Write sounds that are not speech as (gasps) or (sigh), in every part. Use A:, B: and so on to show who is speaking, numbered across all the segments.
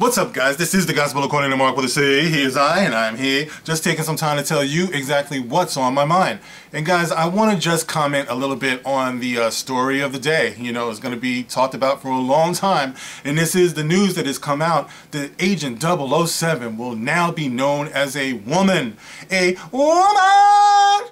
A: What's up, guys? This is the Gospel according to Mark with a C. He is I, and I'm here, just taking some time to tell you exactly what's on my mind. And guys, I want to just comment a little bit on the uh, story of the day. You know, it's going to be talked about for a long time, and this is the news that has come out that Agent 007 will now be known as a woman. A woman!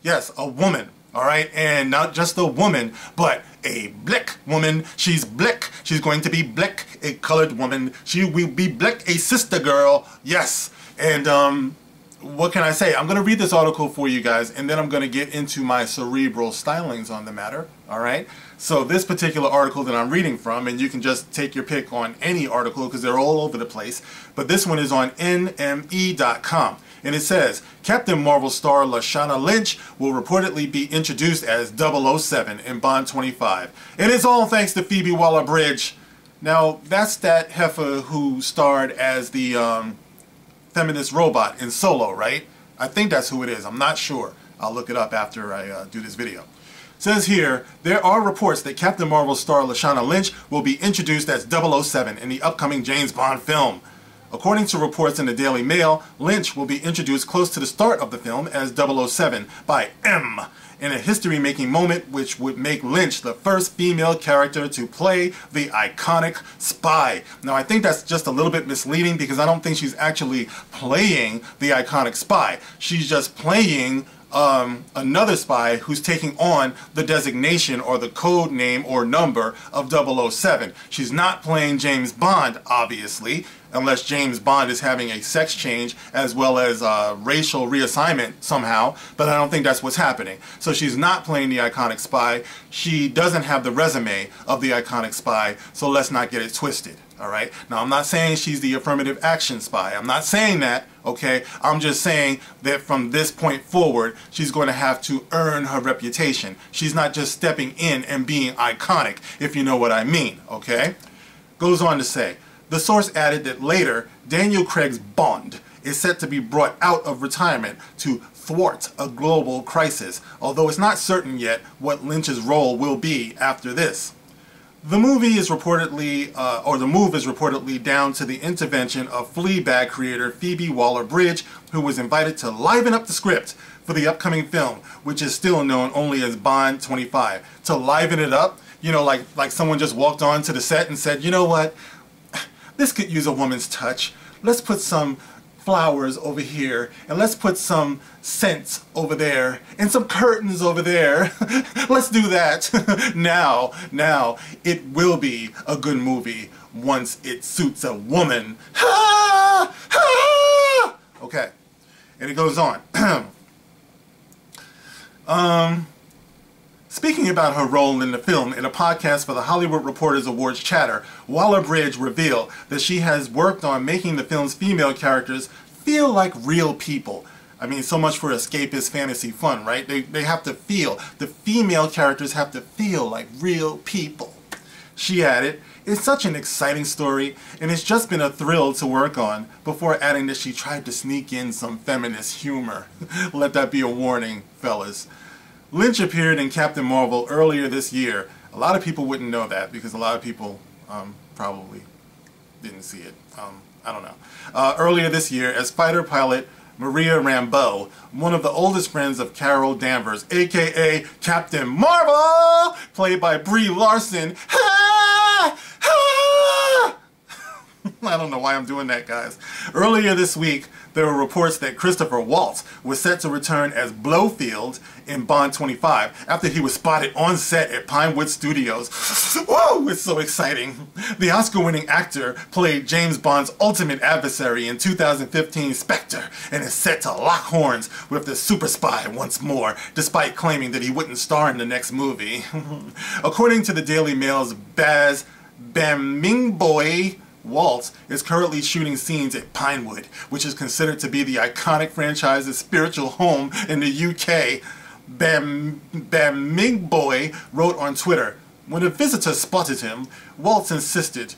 A: Yes, a woman all right? And not just a woman, but a black woman. She's black. She's going to be black, a colored woman. She will be black, a sister girl. Yes. And um, what can I say? I'm going to read this article for you guys, and then I'm going to get into my cerebral stylings on the matter. All right? So this particular article that I'm reading from, and you can just take your pick on any article because they're all over the place, but this one is on NME.com. And it says, Captain Marvel star Lashana Lynch will reportedly be introduced as 007 in Bond 25. And it's all thanks to Phoebe Waller-Bridge. Now, that's that heifer who starred as the um, feminist robot in Solo, right? I think that's who it is. I'm not sure. I'll look it up after I uh, do this video. says here, there are reports that Captain Marvel star Lashana Lynch will be introduced as 007 in the upcoming James Bond film. According to reports in the Daily Mail, Lynch will be introduced close to the start of the film as 007 by M in a history-making moment which would make Lynch the first female character to play the iconic spy. Now I think that's just a little bit misleading because I don't think she's actually playing the iconic spy. She's just playing um, another spy who's taking on the designation or the code name or number of 007. She's not playing James Bond, obviously, unless James Bond is having a sex change as well as a racial reassignment somehow, but I don't think that's what's happening. So she's not playing the iconic spy. She doesn't have the resume of the iconic spy, so let's not get it twisted. All right. Now, I'm not saying she's the affirmative action spy. I'm not saying that. Okay. I'm just saying that from this point forward, she's going to have to earn her reputation. She's not just stepping in and being iconic, if you know what I mean. Okay. Goes on to say, the source added that later, Daniel Craig's Bond is set to be brought out of retirement to thwart a global crisis, although it's not certain yet what Lynch's role will be after this. The movie is reportedly, uh, or the move is reportedly down to the intervention of Fleabag creator Phoebe Waller-Bridge, who was invited to liven up the script for the upcoming film, which is still known only as Bond 25. To liven it up, you know, like, like someone just walked onto the set and said, you know what, this could use a woman's touch. Let's put some flowers over here and let's put some scents over there and some curtains over there. (laughs) Let's do that. (laughs) Now now it will be a good movie once it suits a woman. Okay and it goes on. (clears throat) Um Speaking about her role in the film in a podcast for the Hollywood Reporters Awards chatter, Waller-Bridge revealed that she has worked on making the film's female characters feel like real people. I mean, so much for escapist fantasy fun, right? They, they have to feel. The female characters have to feel like real people. She added, It's such an exciting story, and it's just been a thrill to work on, before adding that she tried to sneak in some feminist humor. (laughs) Let that be a warning, fellas. Lynch appeared in Captain Marvel earlier this year. A lot of people wouldn't know that because a lot of people um, probably didn't see it. Um, I don't know. Uh, earlier this year, as fighter pilot Maria Rambeau, one of the oldest friends of Carol Danvers, aka Captain Marvel, played by Brie Larson. (laughs) I don't know why I'm doing that, guys. Earlier this week, there were reports that Christopher Waltz was set to return as Blofeld in Bond 25 after he was spotted on set at Pinewood Studios. (gasps) Whoa, it's so exciting. The Oscar-winning actor played James Bond's ultimate adversary in 2015 Spectre and is set to lock horns with the super spy once more, despite claiming that he wouldn't star in the next movie. (laughs) According to the Daily Mail's Baz Bamigboye Waltz is currently shooting scenes at Pinewood, which is considered to be the iconic franchise's spiritual home in the UK. Bam, Bamigboye wrote on Twitter, when a visitor spotted him, Waltz insisted,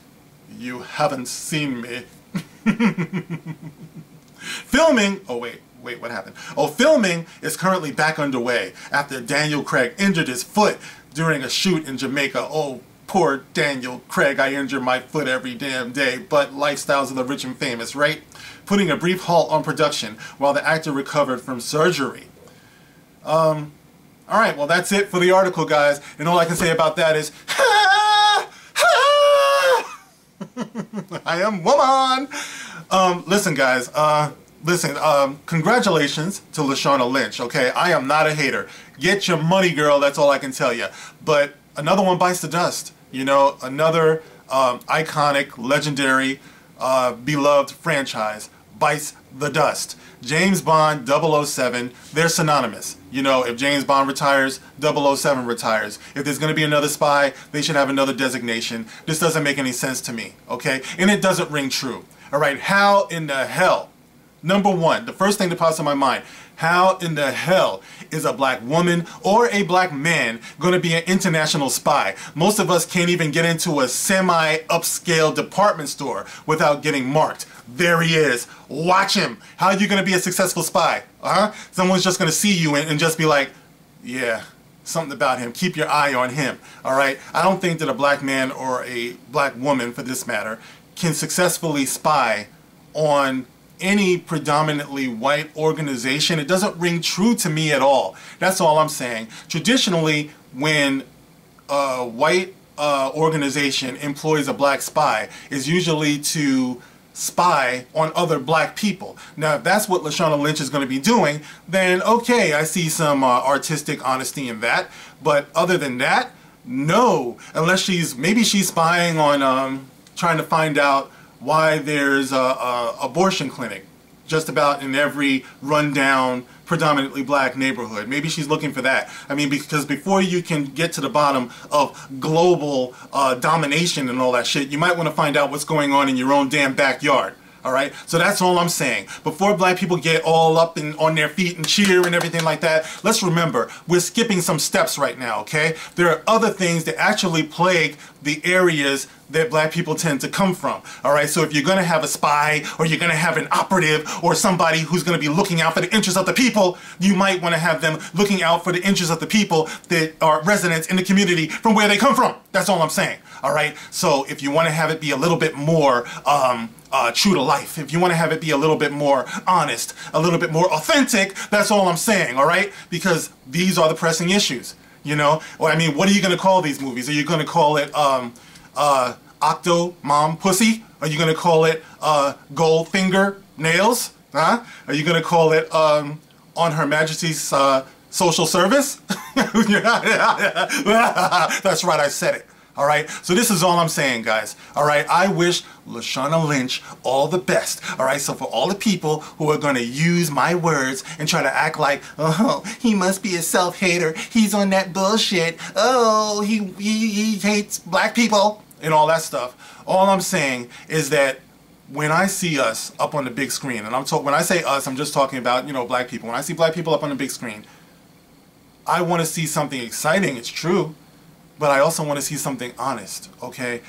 A: You haven't seen me. (laughs) filming, oh wait, wait, what happened? Oh, filming is currently back underway after Daniel Craig injured his foot during a shoot in Jamaica. Oh, Poor Daniel Craig, I injure my foot every damn day, but lifestyles of the rich and famous, right? Putting a brief halt on production while the actor recovered from surgery. Um, alright, well that's it for the article, guys. And all I can say about that is, (laughs) I am woman! Um, listen, guys, uh, listen, um, congratulations to Lashana Lynch, okay? I am not a hater. Get your money, girl, that's all I can tell you. But another one bites the dust. You know, another um, iconic, legendary, uh, beloved franchise bites the dust. James Bond 007, they're synonymous. You know, if James Bond retires, 007 retires. If there's going to be another spy, they should have another designation. This doesn't make any sense to me, okay? And it doesn't ring true. All right, how in the hell? Number one, the first thing that pops in my mind, how in the hell is a black woman or a black man going to be an international spy? Most of us can't even get into a semi-upscale department store without getting marked. There he is. Watch him. How are you going to be a successful spy? Uh huh? Someone's just going to see you and, and just be like, yeah, something about him. Keep your eye on him. All right? I don't think that a black man or a black woman, for this matter, can successfully spy on any predominantly white organization. It doesn't ring true to me at all. That's all I'm saying. Traditionally, when a white uh, organization employs a black spy, is usually to spy on other black people. Now, if that's what Lashana Lynch is going to be doing, then okay, I see some uh, artistic honesty in that. But other than that, no. Unless she's, maybe she's spying on, um, trying to find out why there's a, a abortion clinic just about in every rundown predominantly black neighborhood. Maybe she's looking for that. I mean, because before you can get to the bottom of global uh, domination and all that shit, you might want to find out what's going on in your own damn backyard. All right, so that's all I'm saying. Before black people get all up and on their feet and cheer and everything like that, let's remember we're skipping some steps right now. Okay, there are other things that actually plague the areas that black people tend to come from. All right, so if you're to have a spy or you're to have an operative or somebody who's to be looking out for the interests of the people, you might want to have them looking out for the interests of the people that are residents in the community from where they come from. That's all I'm saying. All right, so if you want to have it be a little bit more um, uh, true to life, if you want to have it be a little bit more honest, a little bit more authentic, that's all I'm saying. All right, because these are the pressing issues. You know, or I mean, what are you going to call these movies? Are you going to call it um, uh, Octo Mom Pussy? Are you going to call it uh, Goldfinger Nails? Huh? Are you going to call it um, On Her Majesty's uh, Social Service? (laughs) That's right, I said it. All right, so this is all I'm saying, guys. All right, I wish Lashana Lynch all the best. All right, so for all the people who are going to use my words and try to act like, oh, he must be a self-hater. He's on that bullshit. Oh, he, he, he hates black people and all that stuff. All I'm saying is that when I see us up on the big screen, and I'm talking, when I say us, I'm just talking about, you know, black people. When I see black people up on the big screen, I want to see something exciting, it's true but I also want to see something honest, okay?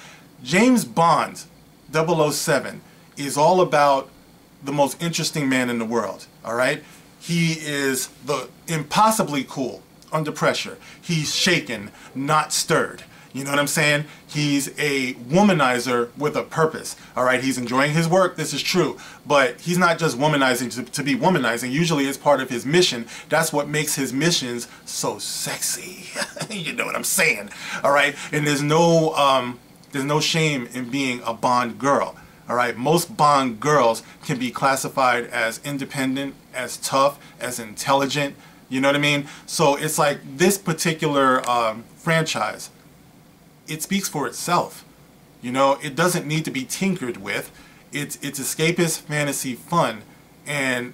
A: James Bond 007 is all about the most interesting man in the world, all right? He is the impossibly cool under pressure. He's shaken, not stirred. You know what I'm saying? He's a womanizer with a purpose. All right, he's enjoying his work. This is true, but he's not just womanizing to, to be womanizing. Usually, it's part of his mission. That's what makes his missions so sexy. (laughs) you know what I'm saying? All right, and there's no um, there's no shame in being a Bond girl. All right, most Bond girls can be classified as independent, as tough, as intelligent. You know what I mean? So it's like this particular um, franchise it speaks for itself. You know, it doesn't need to be tinkered with. It's it's escapist fantasy fun and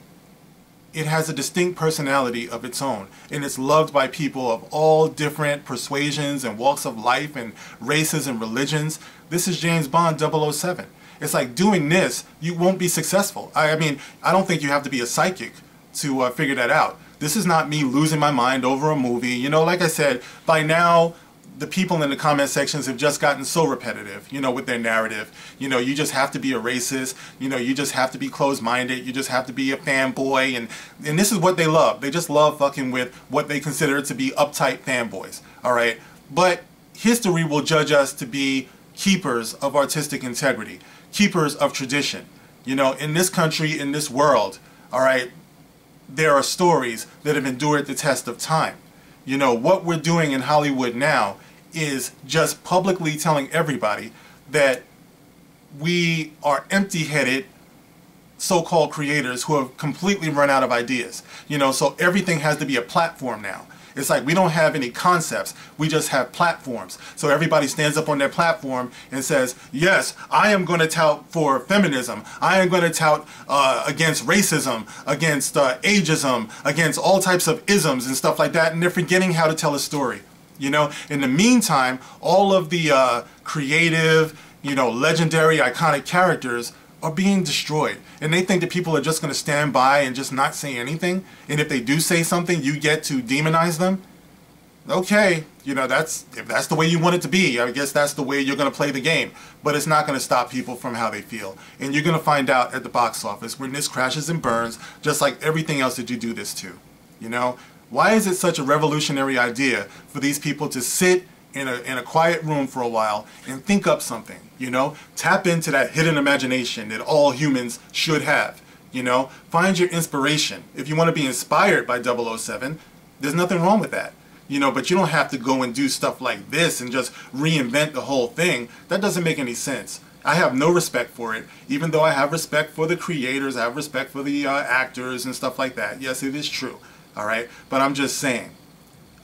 A: it has a distinct personality of its own and it's loved by people of all different persuasions and walks of life and races and religions. This is James Bond 007. It's like doing this, you won't be successful. I, I mean, I don't think you have to be a psychic to uh, figure that out. This is not me losing my mind over a movie. You know, like I said, by now the people in the comment sections have just gotten so repetitive, you know, with their narrative. You know, you just have to be a racist. You know, you just have to be closed-minded. You just have to be a fanboy, and and this is what they love. They just love fucking with what they consider to be uptight fanboys. All right, but history will judge us to be keepers of artistic integrity, keepers of tradition. You know, in this country, in this world, all right, there are stories that have endured the test of time. You know, what we're doing in Hollywood now is just publicly telling everybody that we are empty-headed so-called creators who have completely run out of ideas. You know, so everything has to be a platform now. It's like we don't have any concepts, we just have platforms. So everybody stands up on their platform and says, yes, I am going to tout for feminism. I am going to tout uh, against racism, against uh, ageism, against all types of isms and stuff like that. And they're forgetting how to tell a story. You know, in the meantime, all of the uh, creative, you know, legendary, iconic characters are being destroyed. And they think that people are just going to stand by and just not say anything. And if they do say something, you get to demonize them. Okay, you know, that's if that's the way you want it to be, I guess that's the way you're going to play the game. But it's not going to stop people from how they feel. And you're going to find out at the box office when this crashes and burns, just like everything else that you do this to. You know, why is it such a revolutionary idea for these people to sit in a, in a quiet room for a while and think up something, you know? Tap into that hidden imagination that all humans should have, you know? Find your inspiration. If you want to be inspired by 007, there's nothing wrong with that. You know, but you don't have to go and do stuff like this and just reinvent the whole thing. That doesn't make any sense. I have no respect for it, even though I have respect for the creators, I have respect for the uh, actors and stuff like that. Yes, it is true, all right? But I'm just saying,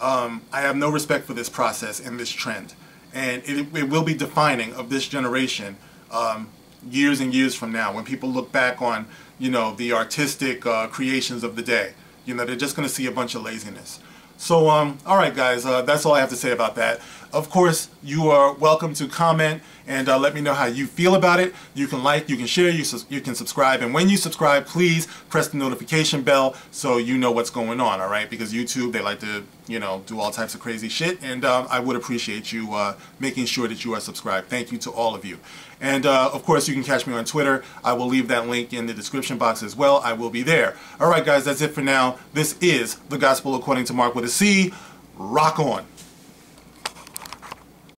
A: um, I have no respect for this process and this trend. And it, it will be defining of this generation um, years and years from now when people look back on, you know, the artistic uh, creations of the day. You know, they're just going to see a bunch of laziness. So, um, all right, guys, uh, that's all I have to say about that. Of course, you are welcome to comment and uh, let me know how you feel about it. You can like, you can share, you, you can subscribe. And when you subscribe, please press the notification bell so you know what's going on, all right? Because YouTube, they like to, you know, do all types of crazy shit. And um, I would appreciate you uh, making sure that you are subscribed. Thank you to all of you. And uh, of course, you can catch me on Twitter. I will leave that link in the description box as well. I will be there. All right, guys, that's it for now. This is The Gospel According to Mark with a C. Rock on.